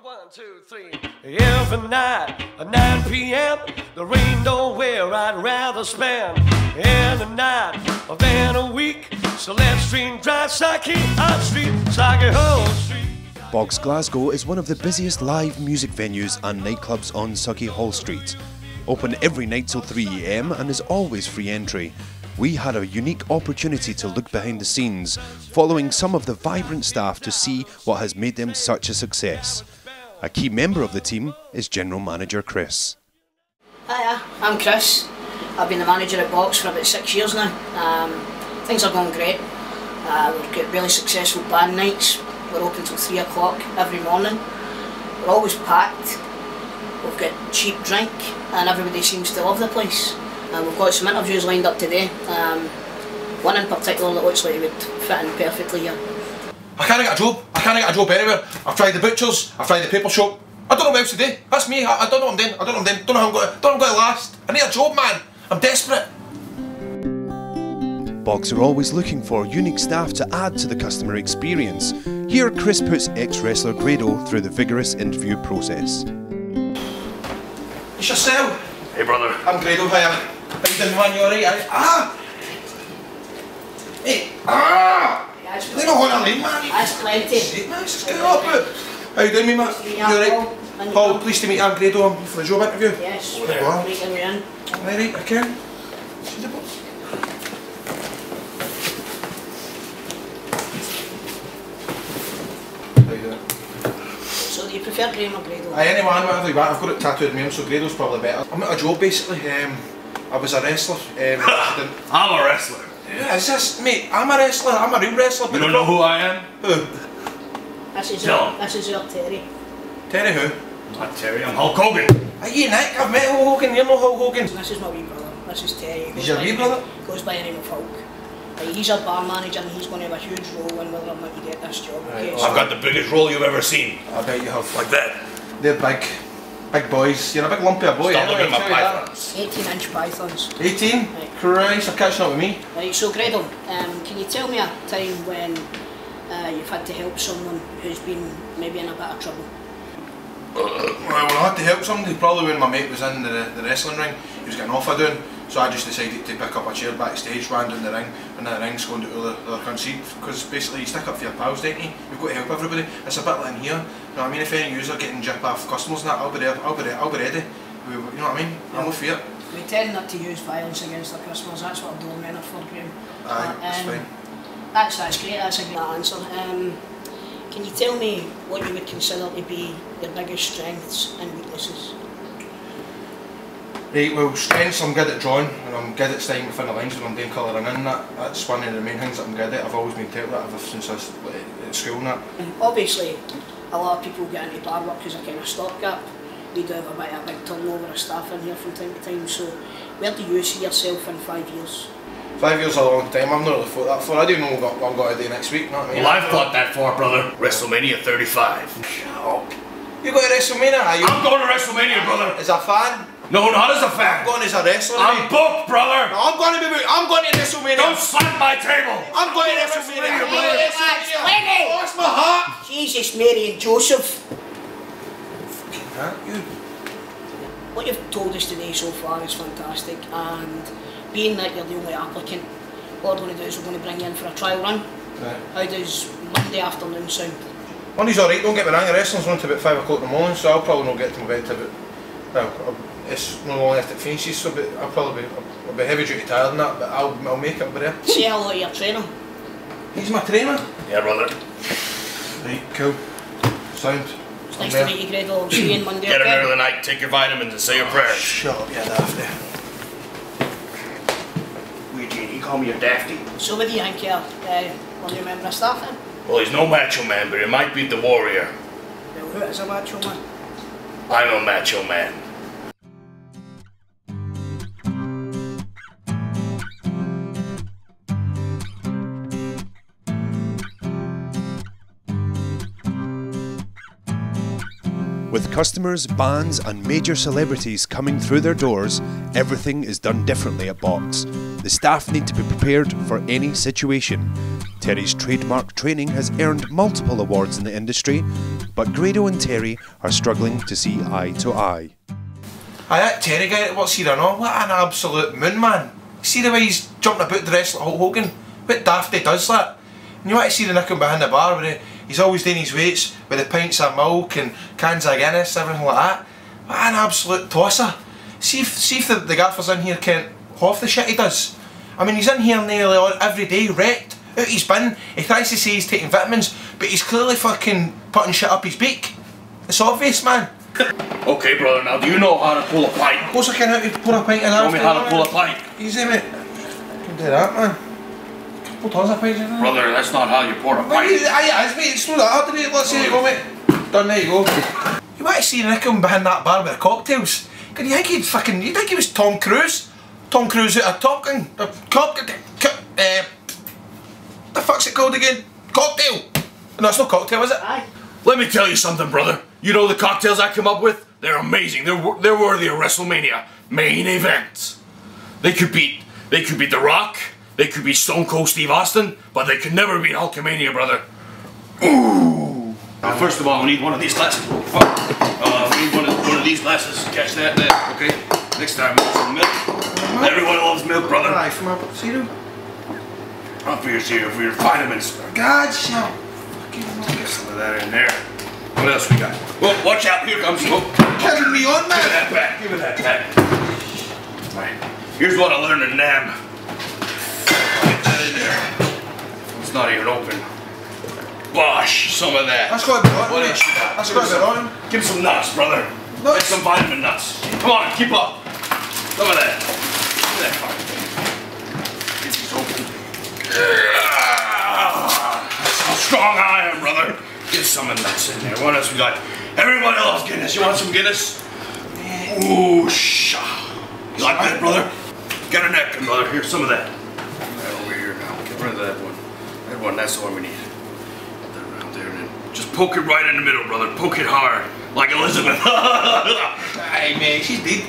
One, two, three. Every night at 9 p.m., there ain't nowhere I'd rather spend. In a night or than a week. So let's drink dry sake on street, Sauchiehall Street. Box Glasgow is one of the busiest live music venues and nightclubs on Sauchiehall Street. Open every night till 3am and is always free entry. We had a unique opportunity to look behind the scenes, following some of the vibrant staff to see what has made them such a success. A key member of the team is General Manager Chris. Hiya, I'm Chris. I've been the manager at Box for about six years now. Um, things are going great. Uh, we've got really successful band nights. We're open till three o'clock every morning. We're always packed. We've got cheap drink and everybody seems to love the place. Uh, we've got some interviews lined up today. Um, one in particular that looks like it would fit in perfectly here. I can't get a job. I can't get a job anywhere. I've tried the butchers. I've tried the paper shop. I don't know what else to do. That's me. I, I don't know what I'm doing. I don't know what I'm doing. Don't know how I'm going. To, don't know how I'm going to last. I need a job, man. I'm desperate. Box are always looking for unique staff to add to the customer experience. Here, Chris puts ex-wrestler Grado through the vigorous interview process. It's yourself. Hey, brother. I'm Grado. Hiya. How you doing, man? You alright? Ah! Hey! Ah! That's They know what I mean, man. That's plenty. Shit, man. Just get up it. How you doing, me, man? You you, alright? Paul. You. pleased to meet you. I'm Grado. I'm for the job interview. Yes, Oh, there. In. Alright, I can. See the book? You? So do you prefer Graham or Grado? Aye, anyone, whatever you want. I've got it tattooed on me, so Grado's probably better. I'm at a job basically. Um, I was a wrestler. Um. I'm a wrestler. Yeah, is this, mate? I'm a wrestler. I'm a real wrestler. You don't know who I am? Who? This is No. your, this is your Terry. Terry who? Not Terry, I'm Hulk Hogan. Are you Nick? I've met Hulk Hogan. You're no Hulk Hogan. This is my wee brother. This is Terry. He He's your by wee the- brother? Goes by the name of Hulk. Uh, he's our bar manager and he's going to have a huge role in whether or not you get this job. Okay, so I've got the biggest role you've ever seen. I bet you have. Like that. They're big. Big boys. You're a big lumpy of boy. Stop looking at my tell you that. pythons. 18 inch pythons. 18? Right. Christ, you're catching up with me. Right, so Grado, um, can you tell me a time when uh, you've had to help someone who's been maybe in a bit of trouble? Right, well, I had to help somebody probably when my mate was in the, the wrestling ring. He was getting off a doing, so I just decided to pick up a chair backstage, ran down the ring, the ring's going to the other, the other conceit. Because basically, you stick up for your pals, don't you? You've got to help everybody. It's a bit like in here. You know what I mean? If any are getting jip off customers and that, I'll be there. I'll be there. I'll be ready. You know what I mean? I'm with you. We tend not to use violence against our customers, that's what our doormen are for, Graham. Aye, that's Um, fine. That's, that's great, that's a great answer. Um, can you tell me what you would consider to be your biggest strengths and weaknesses? Right, well, strengths, I'm good at drawing, and I'm good at staying within the lines when I'm doing colouring in that. That's one of the main things that I'm good at. I've always been taught that ever since I was like, at school and that. Obviously, a lot of people get into bar work as a kind of stopgap. We do have a bit of a big turnover of staff in here from time to time, so where do you see yourself in five years? Five years is a long time, I've not really thought that for. I don't know what I'm going to do next week, you know what I mean? Well, I've thought that far, brother. WrestleMania 35. Shut up. You go to WrestleMania, are you? I'm going to WrestleMania, brother. As a fan? No, not as a I'm going as a wrestler. I'm booked, brother. No, I'm going to be. I'm going to WrestleMania. Don't slap my table. I'm going to WrestleMania, WrestleMania. brother. Relax, Lenny. Oh, it's my heart. Jesus, Mary and Joseph. Huh? You. What you've told us today so far is fantastic, and being that you're the only applicant, what we're going to do is we're going to bring you in for a trial run. Right. How does Monday afternoon sound? Monday's alright, don't get me wrong, the wrestling's on to about 5 o'clock in the morning, so I'll probably not get to my bed till about. Well, it's no long after it finishes, so but I'll probably be, I'll, I'll be heavy duty tired and that, but I'll, I'll make it, I'll be there. Say hello to your trainer. He's my trainer. Yeah, brother. Right, cool. Sound. It's I'm nice there. to meet you, Greg. I'll see you on Monday. Get in okay? there tonight, take your vitamins, and say your prayers. Shut up, you dafty. Wait, Gene, he called me a dafty. So what do you think here? Uh, one new member of staff then? Well, he's no macho man, but he might beat the warrior. Well, who is a macho man? I'm a macho man. Customers, bands, and major celebrities coming through their doors, everything is done differently at Box. The staff need to be prepared for any situation. Terry's trademark training has earned multiple awards in the industry, but Grado and Terry are struggling to see eye to eye. Aye, that Terry guy works here I know, what an absolute moon man. See the way he's jumping about dressed like Hulk Hogan? What daft he does that? And you to see the nicking behind the bar where he, he's always doing his weights with the pints of milk and cans of Guinness, everything like that. An absolute tosser. See if, see if the, the gaffers in here can't half the shit he does. I mean, he's in here nearly all, every day, wrecked, out his bin. He tries to say he's taking vitamins, but he's clearly fucking putting shit up his beak. It's obvious, man. Okay, brother, now do you know how to pull a pipe? Of course I can how to pull a pint in Show me how to pull a pipe. Easy, mate. Can do that, man. Couple tons of pints in. Brother, that's not how you pour a Mate, pipe. aye, aye, mate, it's not that hard to do. Let's see it go, mate. Done, there you go. You want to see Nickham behind that bar with the cocktails? Can you think he'd fucking, you think he was Tom Cruise? Tom Cruise out of Top Gun? Uh, cop, uh, the fuck's it called again? Cocktail! No, it's not cocktail, is it? Aye. Let me tell you something, brother. You know the cocktails I come up with? They're amazing. They're they're worthy of WrestleMania main event. They could beat they could beat The Rock. They could beat Stone Cold Steve Austin, but they could never beat Hulkamania, brother. Ooh. Now, first of all, we need one of these glasses. Oh, fuck. Uh, we need one of, one of these glasses. Catch that, there. Okay. Next time, we need some milk. Everyone loves milk, brother. Aye, from my cereal. Not for your cereal, for your vitamins. God, shit. Get some of that in there. What else we got? Well, watch out. Here comes. Oh. Carrying me on, Give me that back. Give me that back. Right. Here's what I learned in NAM. It's not even open. Bosh, some of that. That's got to What else you got? That's Give got me some- on. Give me some nuts, brother. Nuts? Get some vitamin nuts. Come on, keep up. Some of that. Give me that fucking thing. Get these open. That's how strong I am, brother. Get some of nuts in there. What else we got? Everybody loves Guinness. You want some Guinness? Ooh, sha. You like that, brother? Get a napkin, brother. Here's some of that. Right over here now. Get rid of that one. That one, that's the one we need. Put that around there and then just poke it right in the middle, brother. Poke it hard. Like Elizabeth. Aye, mate, she's dead.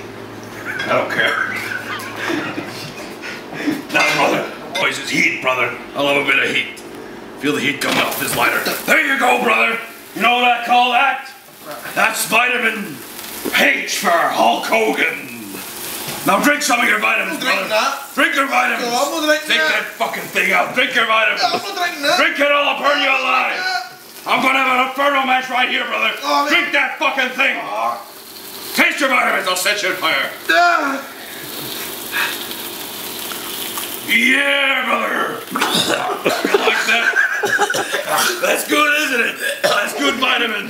I don't care. now, brother. Boys, it's heat, brother. I love a bit of heat. Feel the heat coming off this lighter. There you go, brother. You know what I call that? That's vitamin H for Hulk Hogan. Now drink some of your vitamins, brother. Your vitamins. No, I'm not drinking Take that. that fucking thing out. Drink your vitamins. I'm not drinking that. Drink it or I'll burn you alive. I'm gonna have an inferno match right here, brother. Oh. Drink that fucking thing. Taste your vitamins. I'll set you on fire. Ah. Yeah, brother. You like that? That's good, isn't it? That's good vitamins.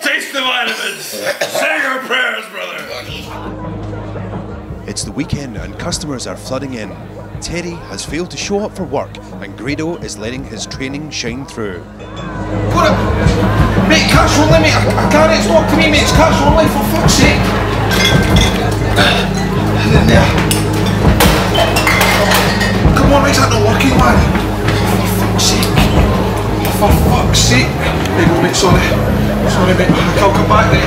Taste the vitamins. Say your prayers, brother. It's the weekend and customers are flooding in. Terry has failed to show up for work, and Grado is letting his training shine through. What a... Mate, cash only, mate. I, I can't, it's not to me, mate. It's cash only, for fuck's sake. In there. Come on, mate, is that not working, man? For fuck's sake. For fuck's sake. You go, mate, sorry. Sorry, mate. I'll come back there.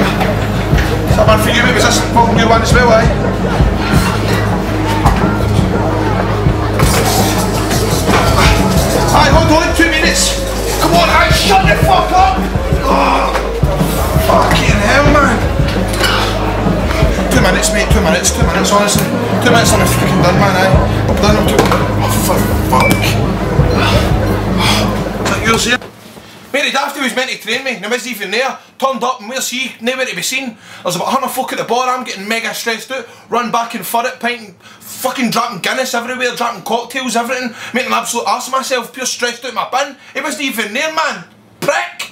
Is that man for you, mate? Was this fucking good one as well, eh? On, aye, shut the fuck up. Oh, fucking hell, man. Two minutes, mate, two minutes, two minutes, honestly. Two minutes and I'm fucking done, man, aye. I'm done, I'm too... Oh, for fuck. Is that yours here? The dafty was meant to train me, now he's even there. Turned up and where's he? Nowhere to be seen. There's about 100 folk at the bar, I'm getting mega stressed out. Run back and for it, pinting, fucking dropping Guinness everywhere, dropping cocktails, everything. Making an absolute ass of myself, pure stressed out my bin. It wasn't even there, man. Prick!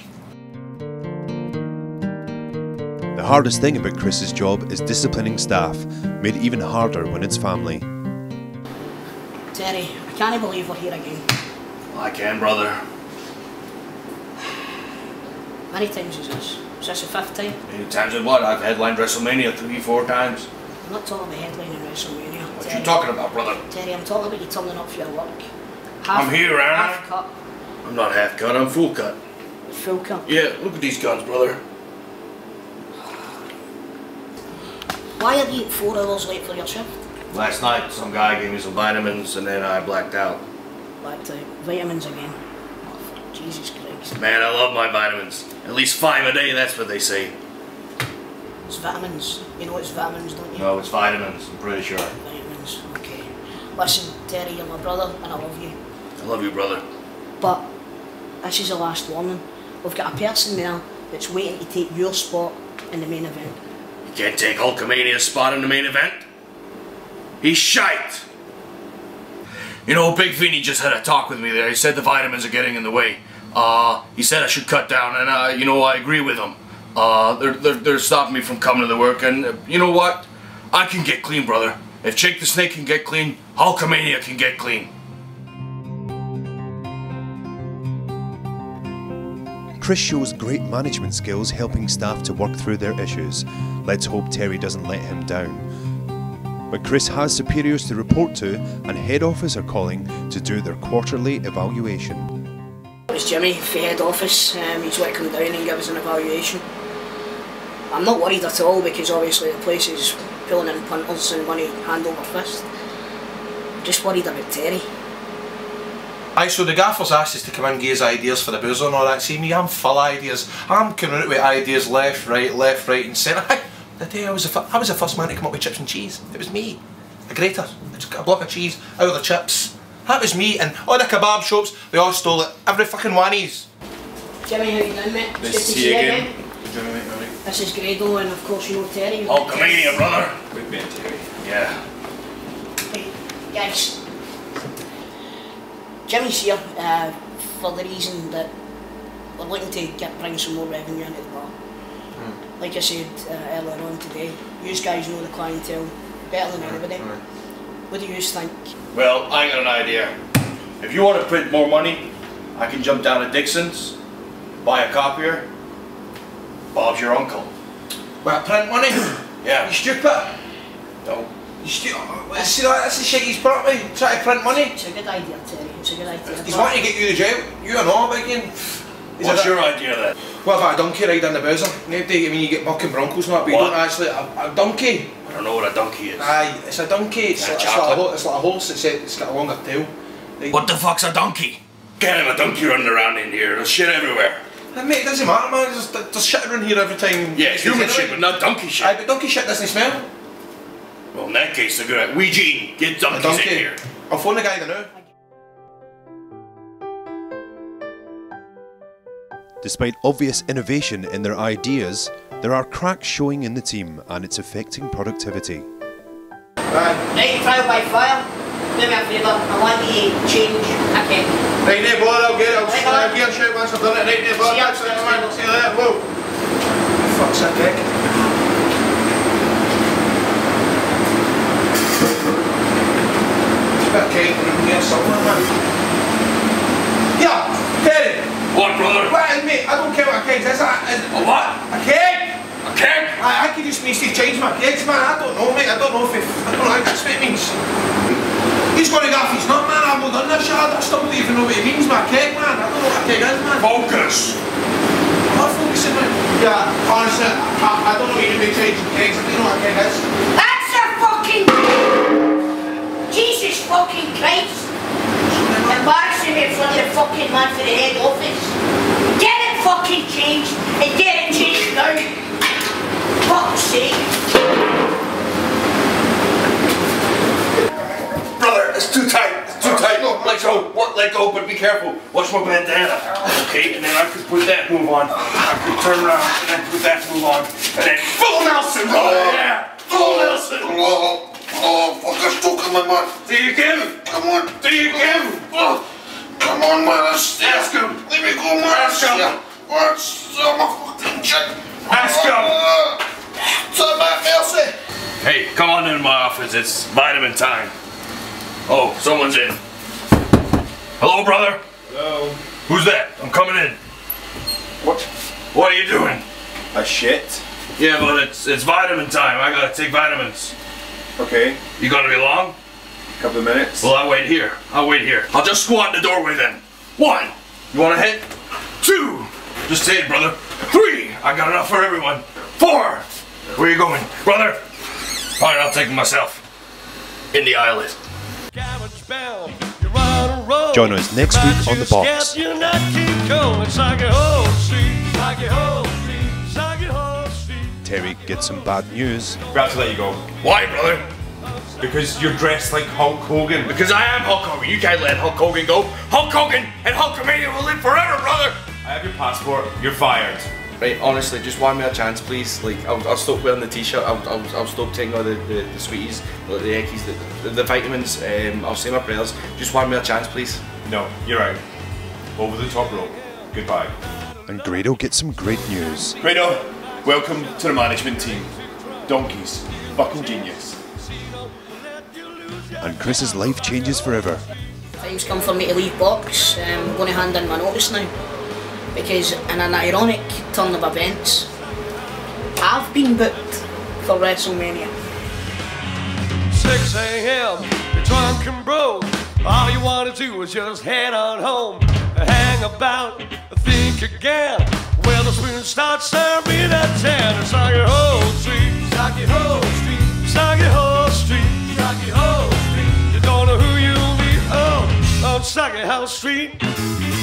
The hardest thing about Chris's job is disciplining staff, made even harder when it's family. Terry, I can't believe we're here again. I can, brother. Many times is this? Is this the fifth time? Many times in what? I've headlined WrestleMania three, four times. I'm not talking about headlining WrestleMania. What Terry. you talking about, brother? Terry, I'm talking about you turning up for your work. I'm here, aren't I? half cut, I'm not half cut, I'm full cut. full cut. Yeah, look at these guns, brother. Why are you four hours late for your shift? Last night, some guy gave me some vitamins and then I blacked out. Back to vitamins again. Oh, Jesus Christ. Man, I love my vitamins. At least five a day, that's what they say. It's vitamins. You know it's vitamins, don't you? No, it's vitamins, I'm pretty sure. Vitamins, okay. Listen, Terry, you're my brother and I love you. I love you, brother. But this is the last warning. We've got a person there that's waiting to take your spot in the main event. You can't take Hulkamania's spot in the main event. He's shite. You know, Big Vinny just had a talk with me there. He said the vitamins are getting in the way. Uh, he said I should cut down, and uh, you know, I agree with him. Uh, they're, they're, they're stopping me from coming to the work, and uh, you know what? I can get clean, brother. If Jake the Snake can get clean, Hulkamania can get clean. Chris shows great management skills helping staff to work through their issues. Let's hope Terry doesn't let him down. But Chris has superiors to report to, and head office are calling to do their quarterly evaluation. It was Jimmy for head office. Um, he's let come down and give us an evaluation. I'm not worried at all because obviously the place is pulling in punters and money hand over fist. Just worried about Terry. Aye, so the gaffer's asked us to come in and give us ideas for the boozer and all that. See me, I'm full of ideas. I'm coming out with ideas left, right, left, right and centre. Aye, the day I was, the I was the first man to come up with chips and cheese. It was me. A grater. I just got a block of cheese out of the chips. That was me and all the kebab shops, they all stole it. Every fucking one of these. Jimmy, how you doing, mate? Nice to see you again. This is Grado and of course you know Terry. Oh, Hulkamania, brother. We've been Terry. Yeah. Hey, guys. Jimmy's here uh, for the reason that we're looking to get bring some more revenue into the bar. Like I said uh, earlier on today, you guys know the clientele better than anybody. What do you think? Well, I got an idea. If you want to print more money, I can jump down to Dixon's, buy a copier. Bob's your uncle. What, print money? Yeah. You stupid. No. You stupid. See oh, that? That's the shit he's brought me. Try to print money. It's a good idea, Terry. It's a good idea. He's wanting to get you to jail. You and all again. He's What's a- your idea then? What about a donkey ride in the bowser? Nobody, I mean, you get bucking broncos and that, but you don't actually. A, a donkey? I don't know what a donkey is. Aye, it's a donkey. It's, Yeah, like, it's, like a, it's like a horse, it's, it's got a longer tail. Like, What the fuck's a donkey? Can't have a donkey running around in here. There's shit everywhere. Hey, mate, it doesn't matter, man. There's, there's shit around here every time. Yeah, it's human shit, but not donkey Aye, shit. but donkey shit doesn't smell. Well, in that case, they're good. Wee Gene, get A donkeys donkey. in here. I'll phone the guy there now. Despite obvious innovation in their ideas, there are cracks showing in the team and it's affecting productivity. Right, Right, trial by fire. Do me a favour. I want you to change a cake. right, no bother, I'll get it. I'll Right, just man. I'll get a shout once I've done it. Right, no bother. See ya. Thanks, man. See you later. Whoa. Fuck's that dick. It's a bit of cake, but you can get somewhere, man. Yeah, Terry. What, brother? Right, mate, I don't care what a cake is. That is A what? a cake. A keg? I, I could just need to change my cakes, man. I don't know, mate. I don't know if it, I don't know. That's what it means. He's going to go off his nut, man. I've not done this shit. I still don't even know what it means, my cake, man. I don't know what a cake is, man. Focus. I'm not focusing, man. Yeah, honestly, I, I don't know what you mean changing cakes. I don't know what a cake is. That's a fucking. Jesus fucking Christ! Embarrassing me in front of the fucking man for the head office. Get it fucking changed and get it changed now. Fuck's sake. Brother, it's too tight. It's too tight. Let go. What? Let go, but be careful. Watch my bandana. Okay, and then I could put that move on. I could turn around and then put that move on. And then full Nelson. Oh, yeah. Full Nelson. Oh, oh, fuck, I'm stuck in my mouth. Do you give? Come on. Do you give? Oh, come on, man. Let's, Ask him. Let me go, man. Ask him. Yeah. What's I'm a fucking shit. Ask him. Uh, Turn back, Mercy. Hey, come on into my office. It's vitamin time. Oh, someone's in. Hello, brother. Hello. Who's that? I'm coming in. What? What are you doing? A shit? Yeah, but it's it's vitamin time. I gotta take vitamins. Okay. You gonna be long? A couple of minutes. Well, I'll wait here. I'll wait here. I'll just squat in the doorway then. One. You wanna hit? Two. Just say it, brother. Three. I got enough for everyone. Four. Where you going, brother? Fine, I'll take him myself. In the eyelid. Garage band, you're on a roll. Join us next week on The Box. Terry gets some bad news. We have to let you go. Why, brother? Because you're dressed like Hulk Hogan. Because I am Hulk Hogan. You can't let Hulk Hogan go. Hulk Hogan and Hulkamania will live forever, brother. I have your passport. You're fired. Right, honestly, just one more chance, please. Like, I'll, I'll stop wearing the t-shirt. I'll, I'll, I'll stop taking all the, the, the sweeties, the, the eckies, the, the, vitamins. Um, I'll say my prayers. Just one more chance, please. No, you're out. Over the top rope. Goodbye. And Grado gets some great news. Grado, welcome to the management team. Donkeys. Fucking genius. And Chris's life changes forever. Time's come for me to leave box. Um, I'm going to hand in my notice now. Because in an ironic turn of events, I've been booked for WrestleMania. 6 a.m. You're drunk and broke. All you want to do is just head on home, hang about, think again. Well, the spoon starts serving at 10. It's Sauchiehall Street, Sauchiehall Street, Sauchiehall Street, Sauchiehall Street. You don't know who you'll be on, on Sauchiehall Street.